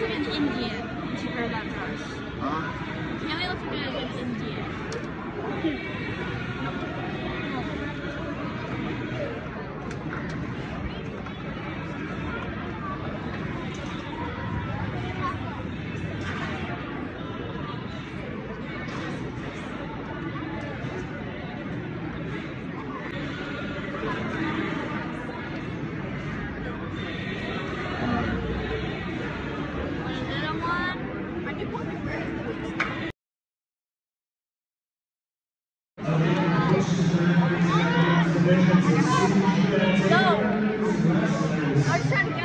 looks like an Indian she wears that dress. Huh? Haley looks like an Indian. Little one. Are you No. I was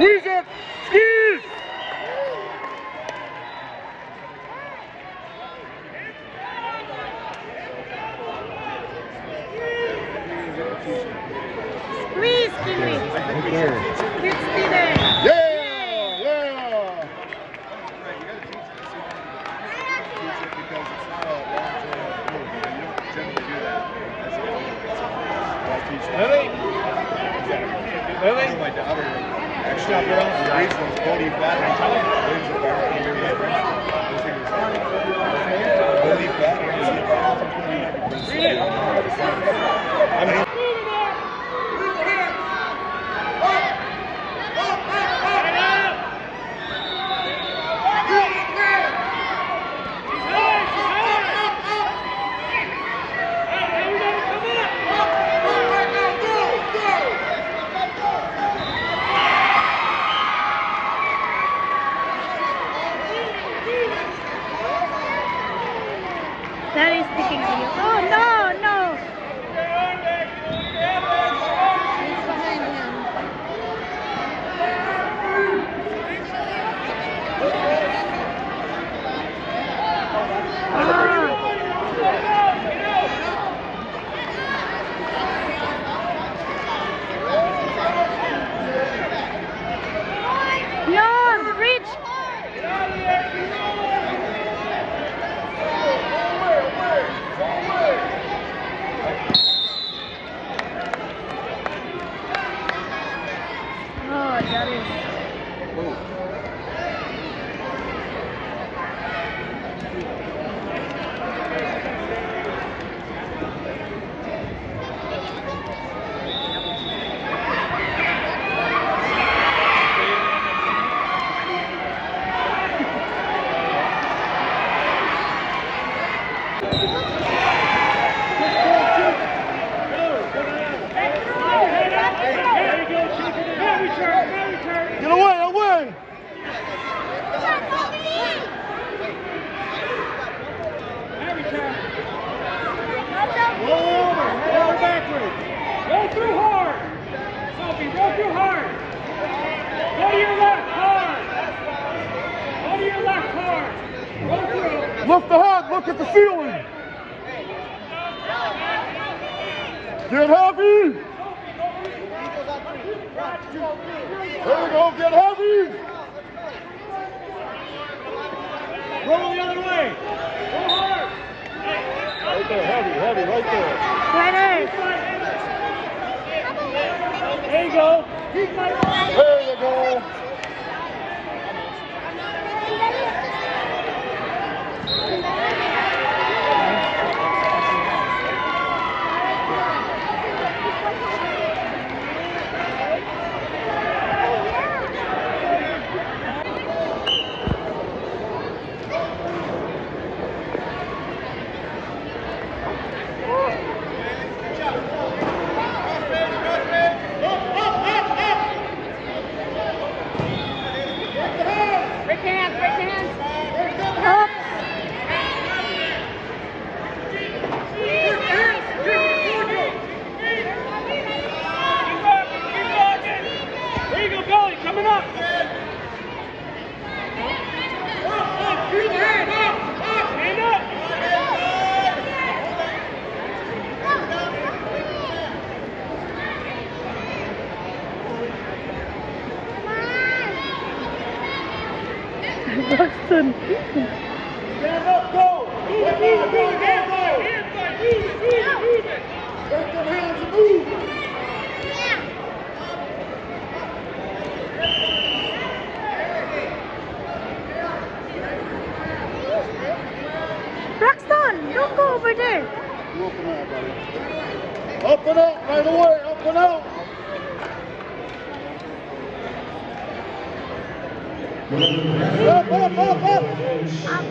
Squeeze it! Squeeze! Squeeze, Kiwi. Let's be there. Yeah! Yeah! Lily? Lily? My daughter actually raised those Cody batteries. Cody batteries. I mean, That is sticking to you. Oh no, no. He's behind him. Ah. No, reach. Oh, that is. Get away, away! Roll over, roll over backwards. Roll through hard. Sophie, roll through hard. Go to your left, hard. Go to your left, hard. Roll Lift the head, look at the ceiling! Get heavy! There we go, get heavy! Roll the other way. Roll hard. Right there, heavy, heavy, right there. Right There you go. There you go.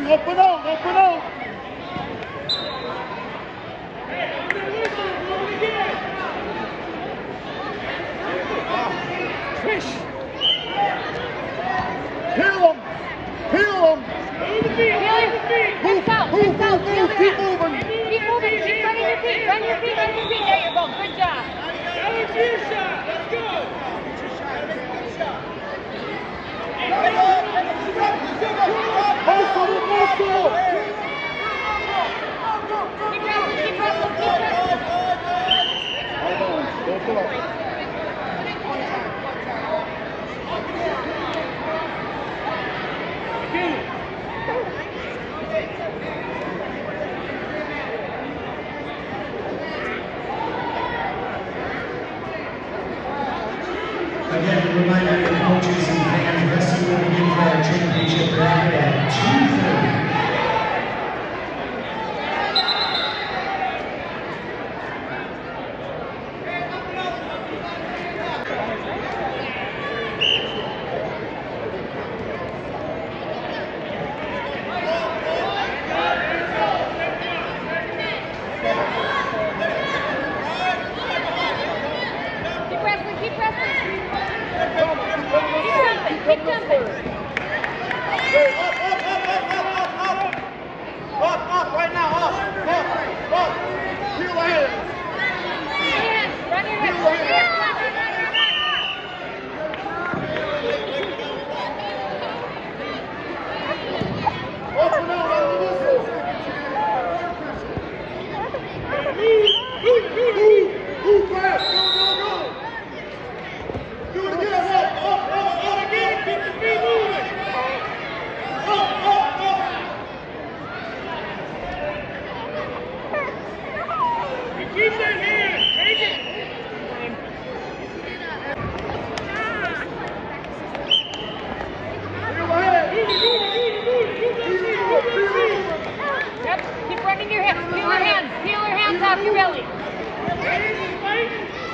no puedo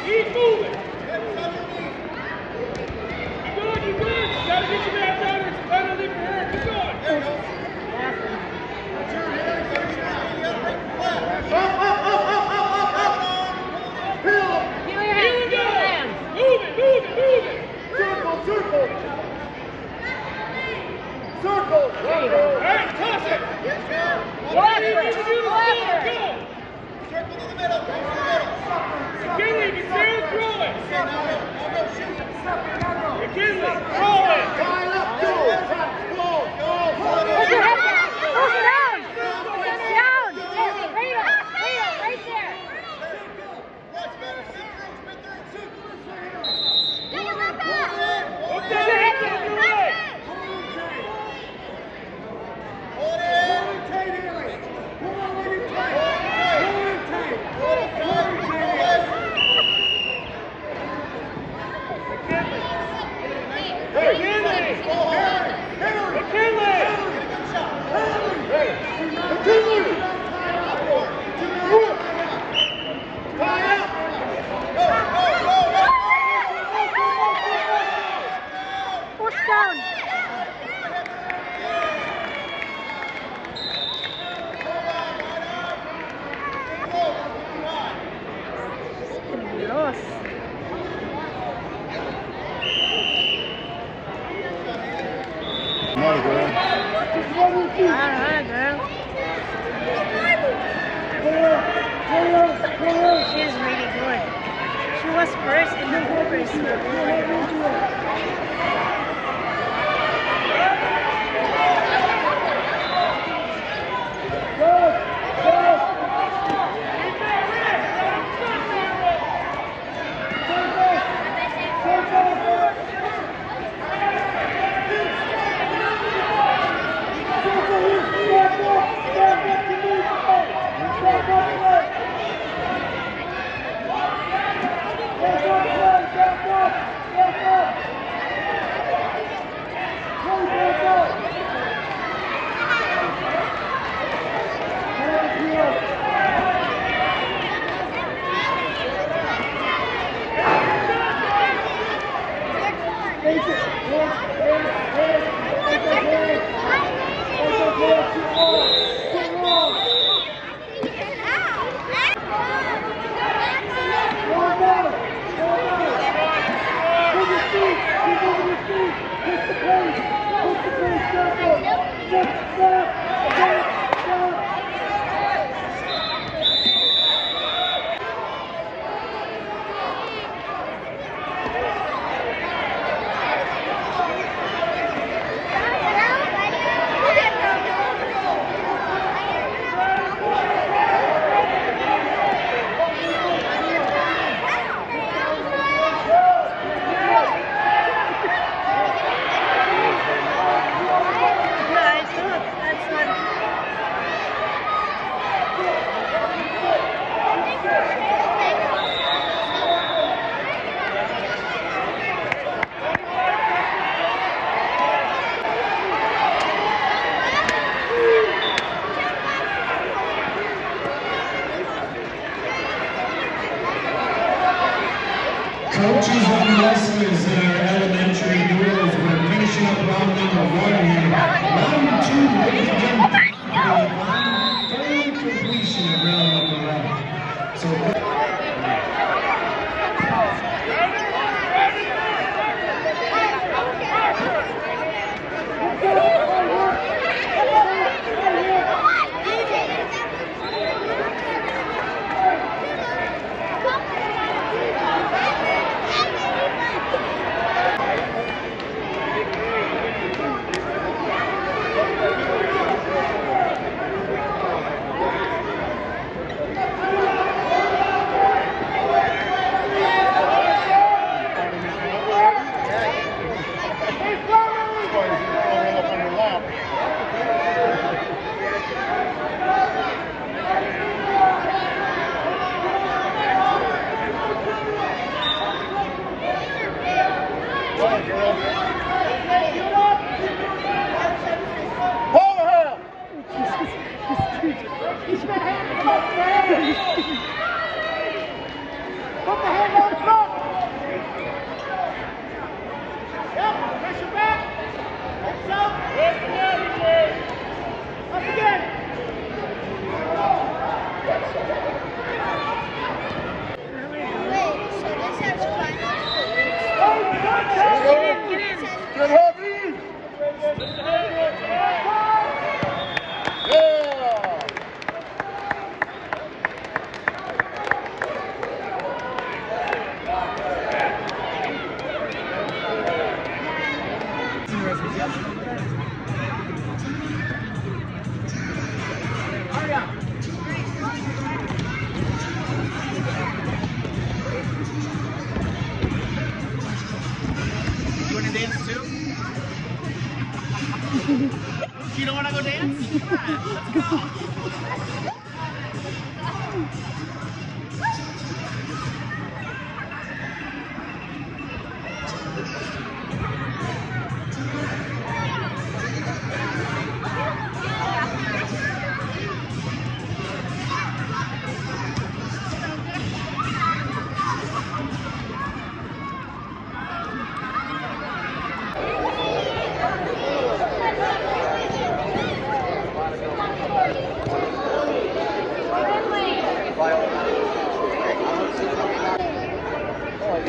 Keep moving. You're good, you're good. You gotta get your man down there. Let her lift your hair. Keep going. There you go. Up, up, up, up, up, up, up, up. Peel. Peel your hands. Peel your hands. Move it, move it, move it. Circle, circle. Circle. There you go. All right, toss it. Yes, sir. Go after it. Go after it. Go. Circle to the middle. Go to the middle. Get it. Roman! She is really good. She was first in the whole race. Thank you.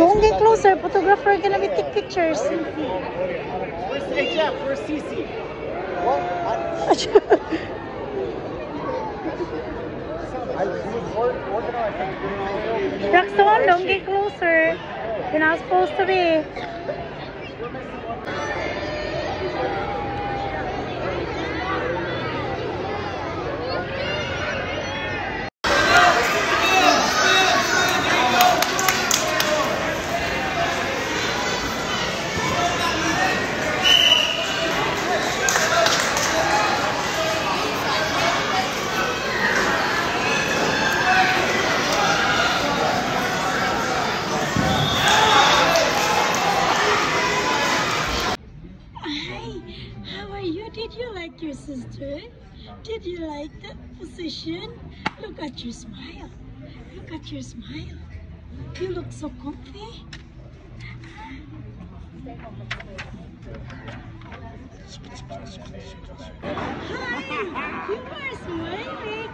Don't get closer. Photographer gonna be take pictures. Where's, hey, Jeff, where's don't get closer. You're not supposed to be. Look your smile. You look so comfy. Hi, you are smiling.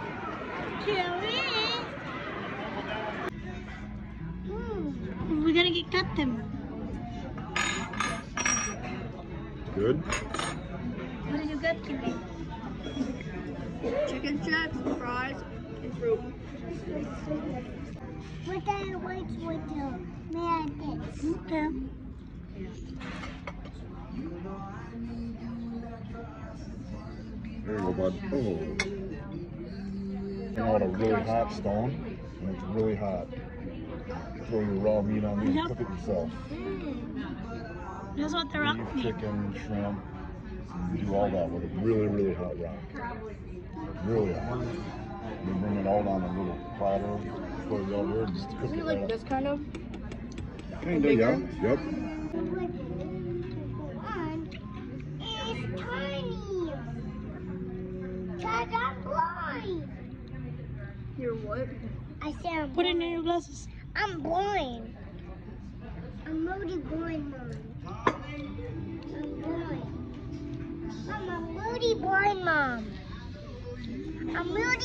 Kelly. Hmm, We're gonna get cut them. Good. What did you get, Kelly? Chicken strips, fries, and fruit. What I wait with the man this. Okay. There you go, bud. Oh. You know what, a really hot stone, when it's really hot, throw your raw meat on there Yep. and cook it yourself. That's what the rock Beef, meat. chicken, shrimp, you do all that with a really, really hot rock. Really hot. You bring it all on a little platter, put it over, and just cook Is it it like right this kind of? up. Kinda, yeah. Yep. One is tiny. Cause I'm blind. You're what? I said I'm Put it in your glasses. I'm blind. I'm really blind, mom. I'm blind. I'm a really blind mom. I'm really